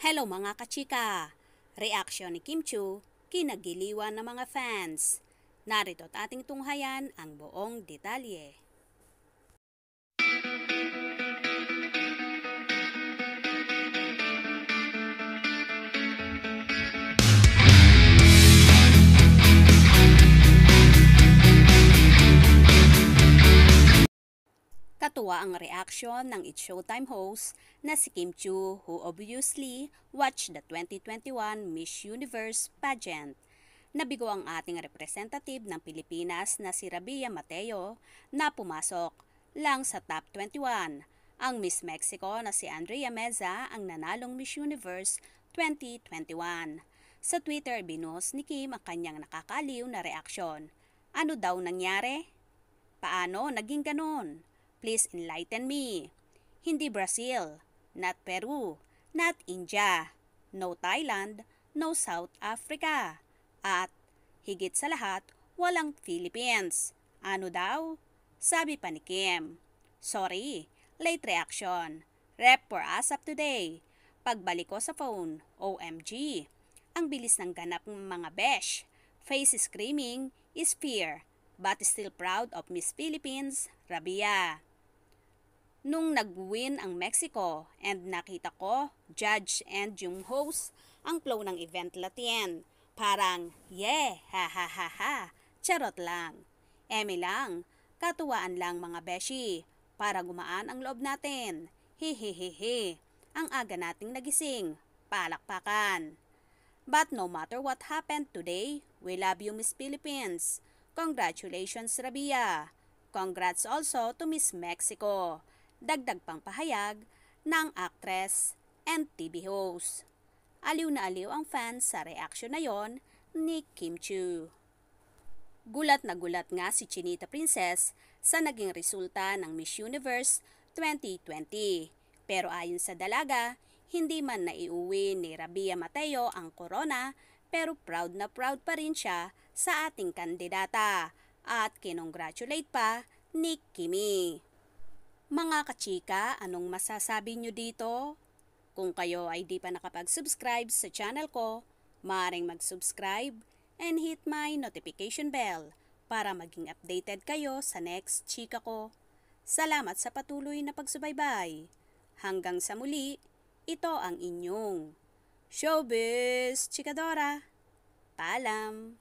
Hello mga kachika! Reaksyon ni Kim Chu, kinagiliwan ng mga fans. Narito at ating tunghayan ang buong detalye. Katuwa ang reaksyon ng It's Showtime host na si Kim Chu who obviously watched the 2021 Miss Universe pageant. Nabigo ang ating representative ng Pilipinas na si Rabia Mateo na pumasok lang sa top 21. Ang Miss Mexico na si Andrea Meza ang nanalong Miss Universe 2021. Sa Twitter, binos ni Kim ang kanyang nakakaliw na reaksyon. Ano daw nangyari? Paano naging ganon? Please enlighten me. Hindi Brazil, not Peru, not India, no Thailand, no South Africa. At higit sa lahat, walang Philippines. Ano daw? Sabi pa ni Kim. Sorry, late reaction. Rep for ASAP today. Pagbalik ko sa phone, OMG. Ang bilis ng ganap ng mga besh. Face screaming is fear, but still proud of Miss Philippines, Rabia nung nag-win ang Mexico and nakita ko, judge and yung host, ang flow ng event Latien. Parang, yeah, ha ha ha ha, charot lang. Emi lang, katuwaan lang mga beshi, para gumaan ang loob natin. Hihihihi, ang aga nating nagising, palakpakan. But no matter what happened today, we love you Miss Philippines. Congratulations Rabia. Congrats also to Miss Mexico dagdag pang pahayag ng actress and TV host. Aliw na aliw ang fans sa reaksyon na yon ni Kim Chu. Gulat na gulat nga si Chinita Princess sa naging resulta ng Miss Universe 2020. Pero ayon sa dalaga, hindi man naiuwi ni Rabia Mateo ang corona pero proud na proud pa rin siya sa ating kandidata at kinongratulate pa ni Kimi. Mga kachika, anong masasabi nyo dito? Kung kayo ay di pa nakapag-subscribe sa channel ko, maaaring mag-subscribe and hit my notification bell para maging updated kayo sa next chika ko. Salamat sa patuloy na pagsubaybay. Hanggang sa muli, ito ang inyong Showbiz Chikadora. Paalam!